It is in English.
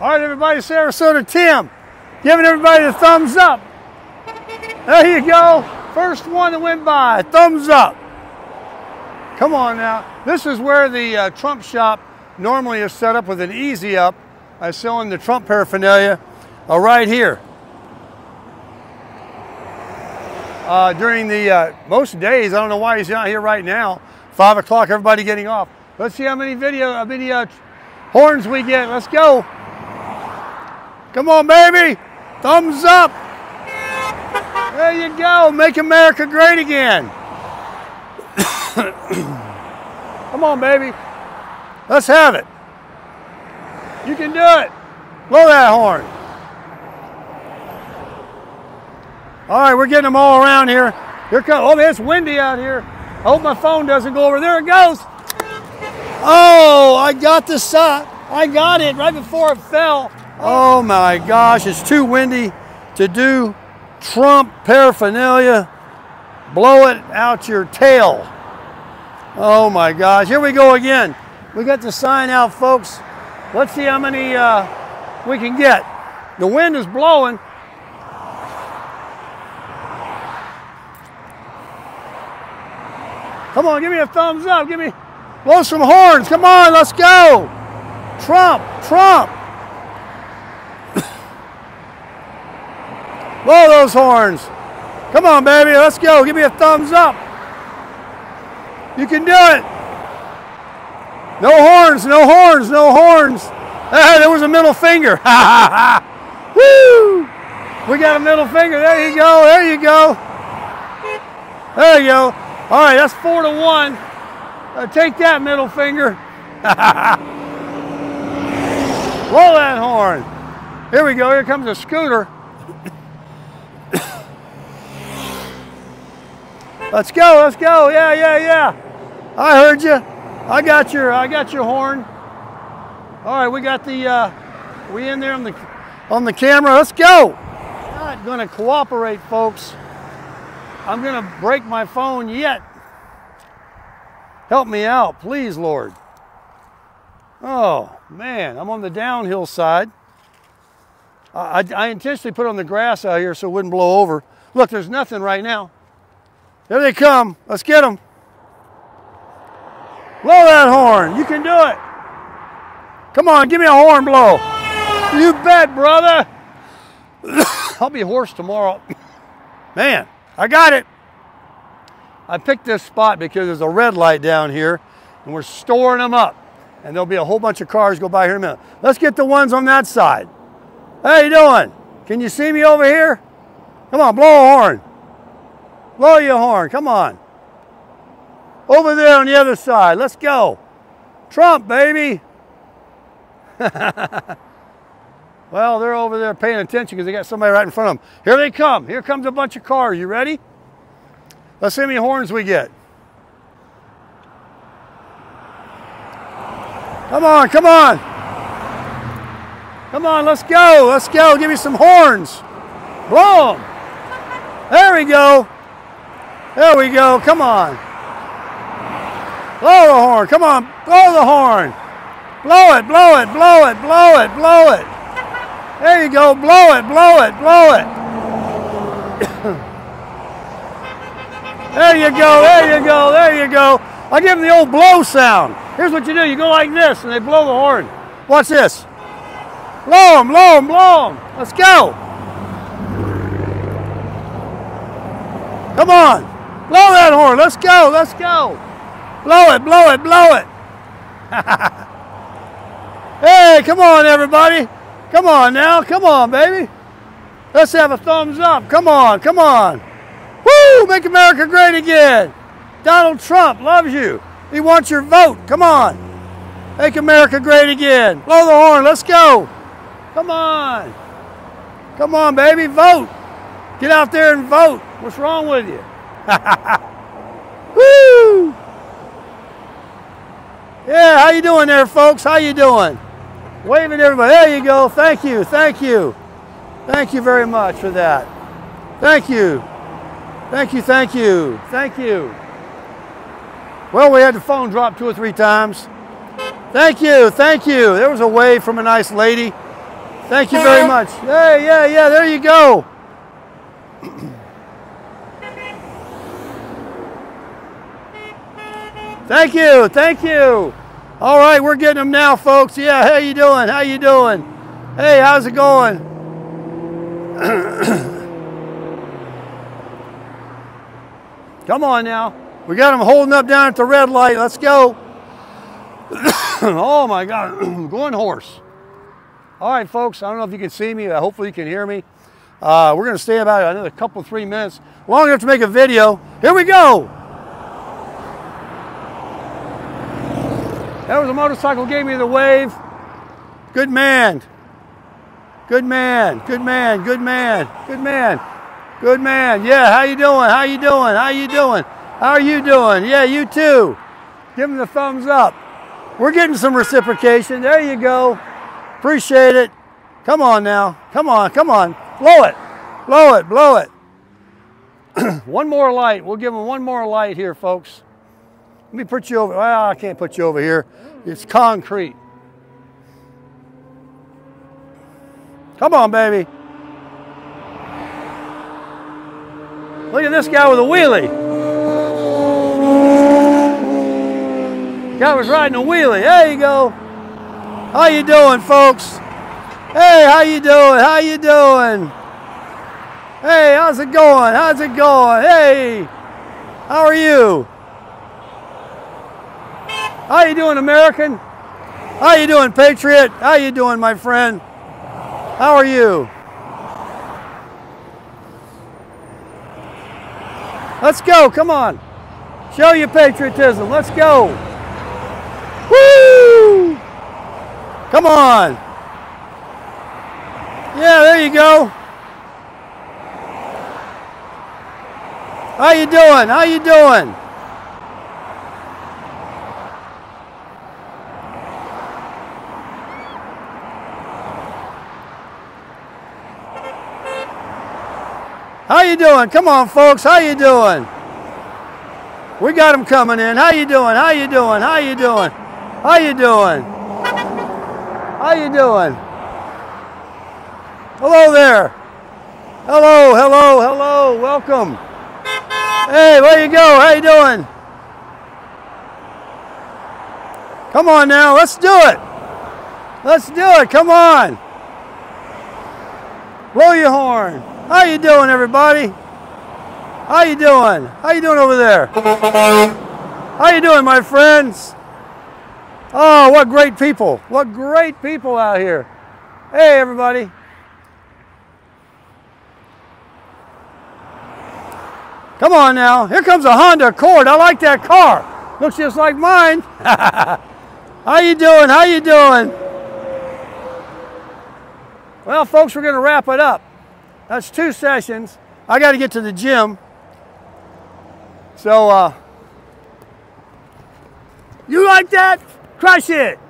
All right, everybody, Sarasota Tim, giving everybody the thumbs up. There you go. First one that went by, thumbs up. Come on now. This is where the uh, Trump shop normally is set up with an easy up. I selling the Trump paraphernalia uh, right here. Uh, during the uh, most days, I don't know why he's not here right now. Five o'clock, everybody getting off. Let's see how many video, how many uh, horns we get. Let's go. Come on, baby. Thumbs up. There you go. Make America great again. Come on, baby. Let's have it. You can do it. Blow that horn. All right, we're getting them all around here. Here comes, oh, it's windy out here. I hope my phone doesn't go over. There it goes. Oh, I got the shot. I got it right before it fell. Oh my gosh, it's too windy to do Trump paraphernalia. Blow it out your tail. Oh my gosh, here we go again. We got the sign out, folks. Let's see how many uh, we can get. The wind is blowing. Come on, give me a thumbs up. Give me, blow some horns. Come on, let's go. Trump, Trump. Blow those horns. Come on, baby, let's go. Give me a thumbs up. You can do it. No horns, no horns, no horns. Ah, there was a middle finger. Woo! We got a middle finger. There you go. There you go. There you go. All right, that's four to one. Uh, take that middle finger. Blow that horn. Here we go. Here comes a scooter. Let's go. Let's go. Yeah, yeah, yeah. I heard you. I got your. I got your horn. All right, we got the. Uh, we in there on the on the camera. Let's go. Not going to cooperate, folks. I'm going to break my phone yet. Help me out, please, Lord. Oh, man, I'm on the downhill side. I, I, intentionally put on the grass out here so it wouldn't blow over. Look, there's nothing right now. There they come. Let's get them. Blow that horn. You can do it. Come on, give me a horn blow. You bet, brother. I'll be hoarse tomorrow. Man, I got it. I picked this spot because there's a red light down here and we're storing them up. And there'll be a whole bunch of cars go by here in a minute. Let's get the ones on that side. How you doing? Can you see me over here? Come on, blow a horn. Blow your horn, come on. Over there on the other side, let's go. Trump, baby. well, they're over there paying attention because they got somebody right in front of them. Here they come. Here comes a bunch of cars. You ready? Let's see how many horns we get. Come on, come on. Come on, let's go. Let's go. Give me some horns. Blow them. There we go. There we go. Come on. Blow the horn. Come on. Blow the horn. Blow it, blow it, blow it, blow it, blow it. There you go. Blow it, blow it, blow it. there you go. There you go. There you go. I give them the old blow sound. Here's what you do. You go like this and they blow the horn. Watch this. Blow them, blow them, blow them. Let's go. Come on. Blow that horn. Let's go. Let's go. Blow it, blow it, blow it. hey, come on, everybody. Come on now. Come on, baby. Let's have a thumbs up. Come on, come on. Woo! Make America great again. Donald Trump loves you. He wants your vote. Come on. Make America great again. Blow the horn. Let's go. Come on. Come on, baby. Vote. Get out there and vote. What's wrong with you? Woo! Yeah, how you doing there, folks? How you doing? Waving everybody. There you go. Thank you. Thank you. Thank you very much for that. Thank you. Thank you. Thank you. Thank you. Well, we had the phone drop two or three times. Thank you, thank you. There was a wave from a nice lady. Thank you very much. Hey, yeah, yeah, there you go. Thank you, thank you. All right, we're getting them now, folks. Yeah, how you doing? How you doing? Hey, how's it going? Come on now. We got them holding up down at the red light. Let's go. oh my God, going hoarse. All right, folks, I don't know if you can see me. Hopefully you can hear me. Uh, we're to stay about another couple, three minutes. Long enough to make a video. Here we go. That was a motorcycle gave me the wave. Good man. Good man. Good man. Good man. Good man. Good man. Yeah, how you doing? How you doing? How you doing? How are you doing? Yeah, you too. Give him the thumbs up. We're getting some reciprocation. There you go. Appreciate it. Come on now. Come on. Come on. Blow it. Blow it. Blow it. one more light. We'll give him one more light here, folks. Let me put you over. Well, I can't put you over here. It's concrete. Come on, baby. Look at this guy with a wheelie. Guy was riding a wheelie. There you go. How you doing, folks? Hey, how you doing? How you doing? Hey, how's it going? How's it going? Hey, how are you? How you doing, American? How you doing, Patriot? How you doing, my friend? How are you? Let's go, come on. Show your patriotism, let's go. Woo! Come on. Yeah, there you go. How you doing? How you doing? How you doing? Come on, folks. How you doing? We got them coming in. How you doing? How you doing? How you doing? How you doing? How you doing? Hello there. Hello, hello, hello. Welcome. Hey, where you go? How you doing? Come on now. Let's do it. Let's do it. Come on. Blow your horn. How you doing, everybody? How you doing? How you doing over there? How you doing, my friends? Oh, what great people. What great people out here. Hey, everybody. Come on now. Here comes a Honda Accord. I like that car. Looks just like mine. How you doing? How you doing? Well, folks, we're going to wrap it up. That's two sessions. I got to get to the gym. So, uh, you like that? Crush it.